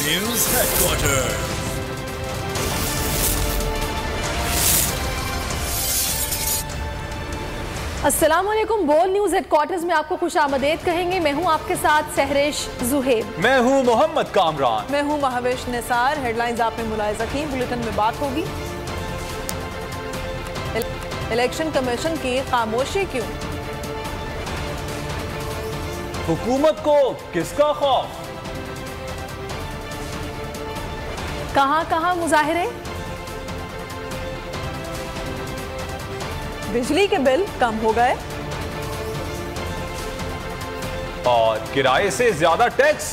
News headquarter अस्सलाम वालेकुम बोल न्यूज़ हेडक्वार्टर्स में आपको खुश आमदेद कहेंगे। मैं हूँ आपके साथ सहरेश जुहेब। मैं हूँ मोहम्मद कामरान। मैं हूँ महावेश निसार। हेडलाइंस आपने मुलायजा की बुलेटिन में बात होगी। इलेक्शन कमीशन की खामोशी क्यों? हुकूमत को किसका खौफ? कहाँ कहाँ मुजाहरे बिजली के बिल कम हो गए। और किराए से ज़्यादा टैक्स।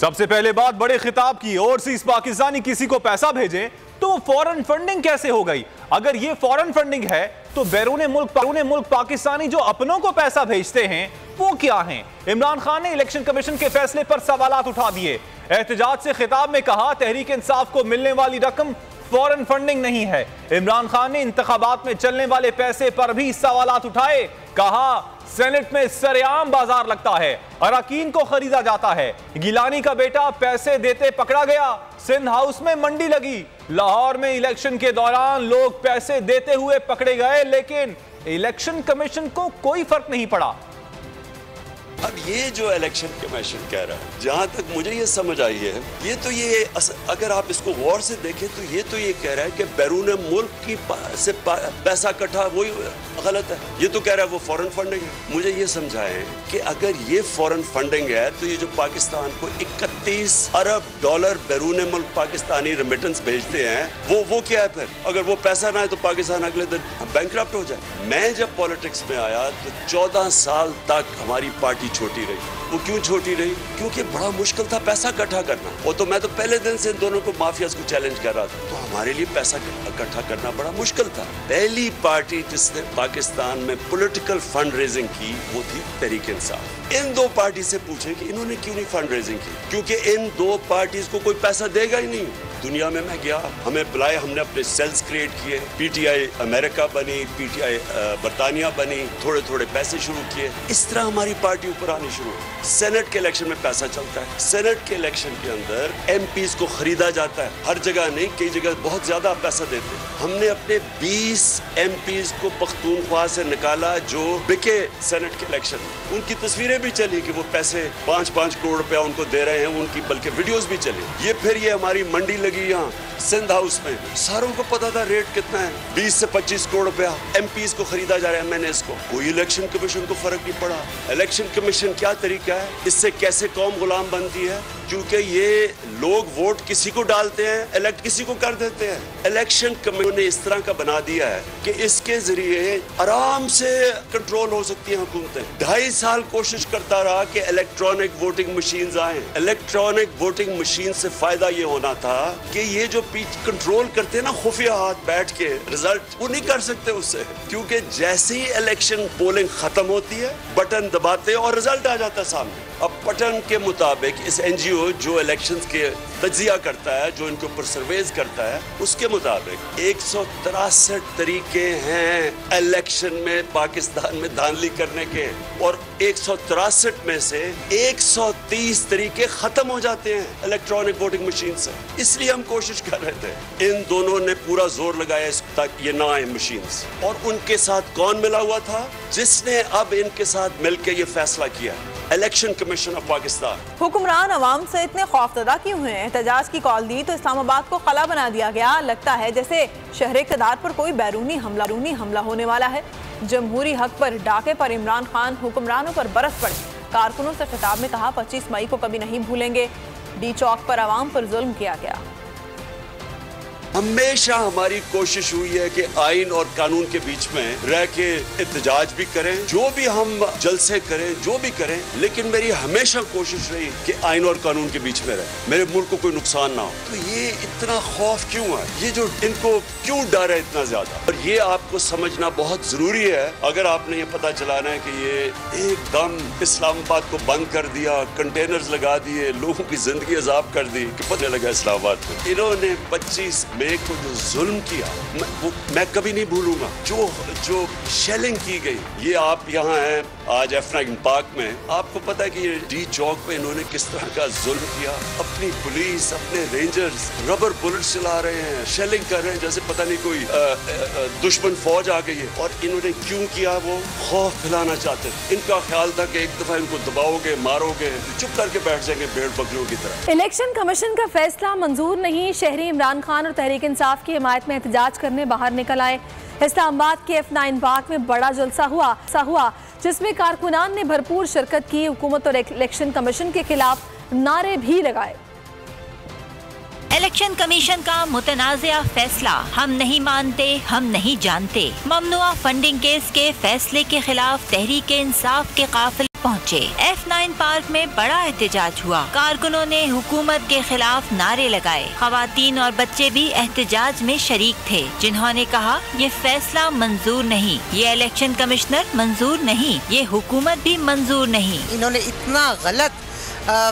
सबसे पहले बात बड़े खिताब की, ओवरसीज पाकिस्तानी किसी को पैसा भेजें तो फॉरेन फंडिंग कैसे हो गई? अगर ये फॉरेन फंडिंग है तो बैरून मुल्क बैरून मुल्क पाकिस्तानी जो अपनों को पैसा भेजते हैं, वो क्या हैं? इमरान खान ने इलेक्शन कमीशन के फैसले पर सवाल उठा दिए। एहतजाज से खिताब में कहा, तहरीक इंसाफ को मिलने वाली रकम फॉरन फंडिंग नहीं है। इमरान खान ने इंतबात में चलने वाले पैसे पर भी सवाल उठाए। कहा सेनेट में सरेआम बाज़ार लगता है अराकीन को खरीदा जाता है। गिलानी का बेटा पैसे देते पकड़ा गया। सिंध हाउस में मंडी लगी। लाहौर में इलेक्शन के दौरान लोग पैसे देते हुए पकड़े गए, लेकिन इलेक्शन कमीशन को कोई फ़र्क नहीं पड़ा। अब ये जो इलेक्शन कमीशन कह रहा है जहाँ तक मुझे ये समझ आई है ये तो ये अगर आप इसको गौर से देखें तो ये तो ये कह रहा है कि बैरून मुल्क की पा, से पा, पैसा इकट्ठा वही गलत है। ये तो कह रहा है वो फॉरेन फंडिंग है। मुझे ये समझाएँ कि अगर ये फॉरेन फंडिंग है तो ये जो पाकिस्तान को इकतीस अरब डॉलर बैरून मुल्क पाकिस्तानी रेमिटेंस भेजते हैं वो वो क्या है फिर? अगर वो पैसा ना है तो पाकिस्तान अगले दिन बैंक हो जाए। मैं जब पॉलिटिक्स में आया तो चौदह साल तक हमारी पार्टी छोटी रही। वो क्यों छोटी रही? क्योंकि बड़ा मुश्किल था पैसा इकट्ठा करना। वो तो मैं तो पहले दिन से इन दोनों को माफियाज को चैलेंज कर रहा था। तो हमारे लिए पैसा इकट्ठा करना बड़ा मुश्किल था। पहली पार्टी जिसने पाकिस्तान में पोलिटिकल फंड रेजिंग की, वो थी तहरीक इंसाफ। इन दो पार्टी से पूछे कि इन्होंने क्यों नहीं फंड रेजिंग की? क्योंकि इन दो पार्टीज़ को कोई पैसा देगा ही नहीं। दुनिया में मैं गया, हमें बुलाए, हमने अपने सेल्स क्रिएट किए पीटीआई अमेरिका बनी पीटीआई बरतानिया बनी थोड़े थोड़े पैसे शुरू किए। इस तरह हमारी पार्टी ऊपर आनी शुरू सेनेट के इलेक्शन में पैसा चलता है। सेनेट के इलेक्शन के अंदर एम को खरीदा जाता है। हर जगह नहीं, कई जगह बहुत ज़्यादा पैसा देते हैं। हमने अपने 20 एम को पख्तूनख्वा से निकाला जो बिके सेनेट के इलेक्शन उनकी तस्वीरें भी चली कि वो पैसे पाँच पाँच करोड़ रुपया उनको दे रहे हैं, उनकी, बल्कि वीडियोस भी चले। ये फिर ये हमारी मंडी लगी लगी यहाँ। सिंध हाउस में। सारों को पता था रेट कितना है। 20 से 25 करोड़ रुपया। एम को खरीदा जा रहा है एम को। कोई इलेक्शन कमीशन को फ़र्क नहीं पड़ा। इलेक्शन कमीशन क्या तरीका है? इससे कैसे कौम गुलाम बनती है? क्योंकि ये लोग वोट किसी को डालते हैं इलेक्ट किसी को कर देते हैं। इलेक्शन कमीशन ने इस तरह का बना दिया है कि इसके ज़रिए आराम से कंट्रोल हो सकती है हुकूमतें। ढाई साल कोशिश करता रहा कि इलेक्ट्रॉनिक वोटिंग मशीन आए। इलेक्ट्रॉनिक वोटिंग मशीन से फ़ायदा ये होना था कि ये जो पीछ कंट्रोल करते हैं ना, खुफिया हाथ बैठ के रिज़ल्ट वो नहीं कर सकते उससे। क्योंकि जैसे ही इलेक्शन पोलिंग खत्म होती है बटन दबाते और रिज़ल्ट आ जाता सामने। अब पटन के मुताबिक इस एनजीओ जो इलेक्शन के तजिया करता है, जो इनके ऊपर सर्वेज करता है, उसके मुताबिक एक तरीके हैं इलेक्शन में पाकिस्तान में धांधली करने के। और एक में से 130 तरीके खत्म हो जाते हैं इलेक्ट्रॉनिक वोटिंग मशीन से। इसलिए हम कोशिश कर रहे थे, इन दोनों ने पूरा ज़ोर लगाया इस तक ये ना आए मशीन और उनके साथ कौन मिला हुआ था? जिसने अब इनके साथ मिलकर ये फैसला किया। इलेक्शन कमीशन ऑफ़ पाकिस्तान हुक्मरान अवाम से इतने खौफजदा क्यों हैं? एहतजाज की कॉल दी तो इस्लामाबाद को खला बना दिया गया। लगता है जैसे शहर इकतदार पर कोई बैरूनी हमला रूनी हमला होने वाला है। जमहूरी हक पर डाके पर इमरान खान हुक्मरानों पर बरस पड़े। कारकुनों से खिताब में कहा, पच्चीस मई को कभी नहीं भूलेंगे। डी चौक पर आवाम पर जुल्म किया गया। हमेशा हमारी कोशिश हुई है कि आइन और कानून के बीच में रह के एहतजाज भी करें, जो भी हम जलसे करें, जो भी करें, लेकिन मेरी हमेशा कोशिश रही कि आइन और कानून के बीच में रहे। मेरे मुल्क को कोई नुकसान ना हो। तो ये इतना खौफ क्यों है? ये जो इनको क्यों डर है इतना ज़्यादा? और ये आपको समझना बहुत ज़रूरी है। अगर आपने ये पता चलाना है कि ये एकदम इस्लामाबाद को बंद कर दिया कंटेनर्स लगा दिए, लोगों की ज़िंदगी अजाब कर दी, कि पता लगा इस्लामाबाद को। इन्होंने पच्चीस मेरे को जो जुल्म किया। मैं, वो मैं कभी नहीं भूलूँगा। जो जो शेलिंग की गई ये आप यहाँ हैं आज एफ़ नाइन पार्क में। आपको पता है कि ये डी चौक पे इन्होंने किस तरह का जुल्म किया? अपनी पुलिस अपने रेंजर्स रबर बुलेट चला रहे हैं शेलिंग कर रहे हैं जैसे पता नहीं कोई अ, अ, दुश्मन फौज आ गई है। और इन्होंने क्यों किया? वो खौफ फैलाना चाहते थे। इनका ख्याल था कि एक दफ़ा इनको दबाओगे मारोगे चुप करके बैठ जाएँगे भेड़ बकरियों की तरह। इलेक्शन कमीशन का फैसला मंजूर नहीं शहरी इमरान खान और तहरीक इंसाफ की हिमायत में एहतजाज करने बाहर निकल आए। इस्लामाबाद के एफ़ नाइन पार्क में बड़ा जलसा हुआ, सा हुआ, जिसमें कारकुनान ने भरपूर शिरकत की। हुकूमत और इलेक्शन कमीशन के खिलाफ नारे भी लगाए। इलेक्शन कमीशन का मुतनाज़ा फैसला, हम नहीं मानते, हम नहीं जानते। ममनुआ फंडिंग केस के फैसले के खिलाफ तहरीक इंसाफ के काफिले पहुँचे। एफ़ नाइन पार्क में बड़ा एहतजाज हुआ। कारकुनों ने हुकूमत के खिलाफ नारे लगाए। खातन और बच्चे भी एहतजाज में शरीक थे। जिन्होंने कहा, ये फैसला मंजूर नहीं। ये इलेक्शन कमिश्नर मंजूर नहीं। ये हुकूमत भी मंजूर नहीं। इन्होंने इतना गलत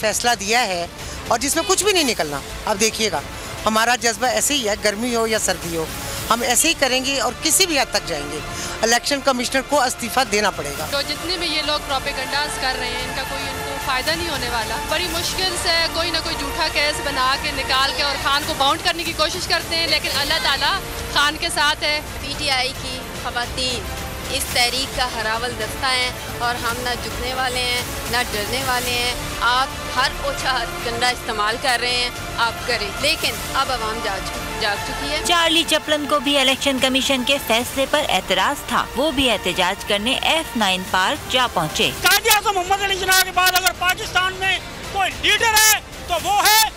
फैसला दिया है और जिसमें कुछ भी नहीं निकलना। अब देखिएगा, हमारा जज्बा ऐसे ही है, गर्मी हो या सर्दी हो, हम ऐसे ही करेंगे और किसी भी हद तक जाएँगे। इलेक्शन कमिश्नर को इस्तीफा देना पड़ेगा। तो जितने भी ये लोग प्रोपेगंडास कर रहे हैं इनका कोई इनको फ़ायदा नहीं होने वाला। बड़ी मुश्किल से कोई ना कोई झूठा केस बना के निकाल के और खान को बाउंड करने की कोशिश करते हैं लेकिन अल्लाह ताला खान के साथ है। पीटीआई की खवातीन। इस तहरीक का हरावल दस्ता है और हम ना झुकने वाले हैं ना डरने वाले हैं। आप हर ओछा डंडा इस्तेमाल कर रहे हैं आप करें। लेकिन अब आवाम जाग जाग चुकी है। चार्ली चपलन को भी इलेक्शन कमीशन के फैसले पर एतराज़ था। वो भी एहतजाज करने एफ़ नाइन पार्क जा पहुँचे। मोहम्मद अली जिन्ना के बाद अगर पाकिस्तान में कोई लीडर है तो वो है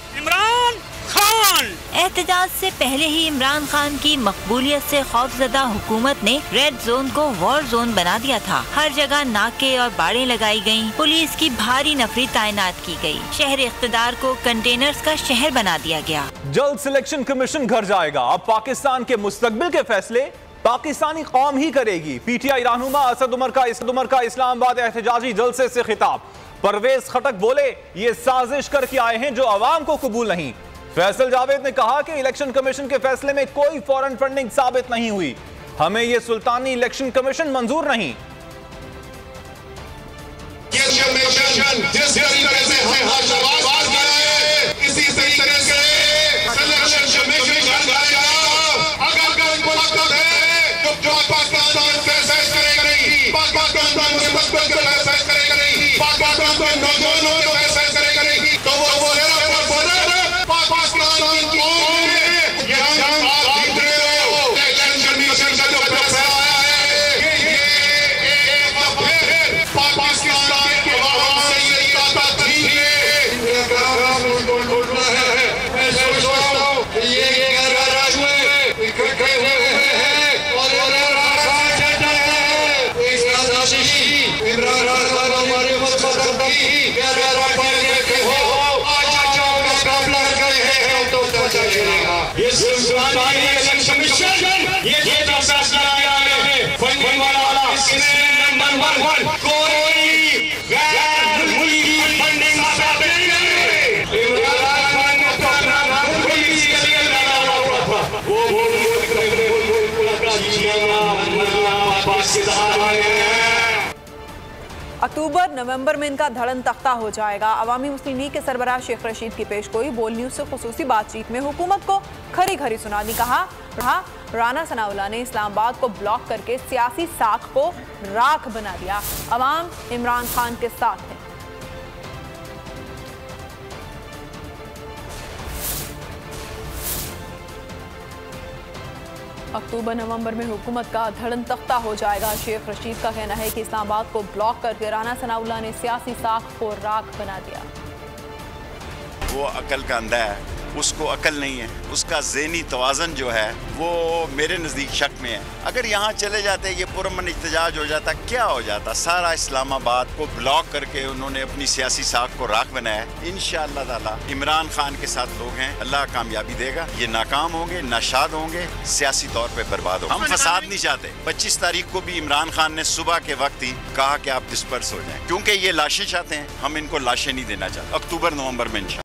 एहतजाज से पहले ही इमरान खान की मकबूलियत से खौफजदा हुकूमत ने रेड जोन को वॉर जोन बना दिया था। हर जगह नाके और बाड़े लगाई गई पुलिस की भारी नफरी तैनात की गई शहर इकतदार को कंटेनर्स का शहर बना दिया गया। जल्द सिलेक्शन कमीशन घर जाएगा। अब पाकिस्तान के मुस्तबिल के फैसले पाकिस्तानी कौम ही करेगी। पीटीआई रहनुमा असद उमर का असद उमर का इस्लामाबाद एहतजाजी जलसे से खिताब। परवेज खटक बोले, ये साजिश करके आए हैं जो आवाम को कबूल नहीं। फैसल जावेद ने कहा कि इलेक्शन कमीशन के फैसले में कोई फॉरेन फंडिंग साबित नहीं हुई। हमें यह सुल्तानी इलेक्शन कमीशन मंजूर नहीं। जिस तरीके से हमने ये इलेक्शन कमीशन ये जो फैसला किया है फंडिंग वाला इसमें नंबर वन कोई गैर मुल्की फंडिंग है इमरान खान ने तो अपना नाम पुलिस के लिए लगा हुआ था वो अक्टूबर, नवंबर में इनका धड़न तख्ता हो जाएगा। अवामी मुस्लिम लीग के सरबराह शेख रशीद की पेश गोई बोल न्यूज़ से खसूसी बातचीत में हुकूमत को खरी खरी सुनानी कहा। कहा राना सनाउल्ला ने इस्लामाबाद को ब्लॉक करके सियासी साख को राख बना दिया। अवाम इमरान खान के साथ है। अक्टूबर, नवंबर में हुकूमत का धड़न तख्ता हो जाएगा। शेख रशीद का कहना है कि इस्लामाबाद को ब्लॉक करके राना सनाउल्ला ने सियासी साख को राख बना दिया। वो अकल का अंधा है। उसको अकल नहीं है, उसका जहनी तोज़न जो है, वो मेरे नज़दीक शक में है। अगर यहाँ चले जाते, ये पुरमन एहतजाज हो जाता, क्या हो जाता? सारा इस्लामाबाद को ब्लॉक करके उन्होंने अपनी सियासी साख को राख बनाया इन ताला, इमरान खान के साथ लोग हैं, अल्लाह कामयाबी देगा। ये नाकाम होंगे, नाशाद होंगे, सियासी तौर पर बर्बाद होंगे। हम फसाद नहीं चाहते। पच्चीस तारीख को भी इमरान खान ने सुबह के वक्त ही कहा कि आप डिस्पर्स हो जाए। क्योंकि ये लाशें चाहते हैं, हम इनको लाशें नहीं देना चाहते। अक्टूबर, नवंबर में इंशा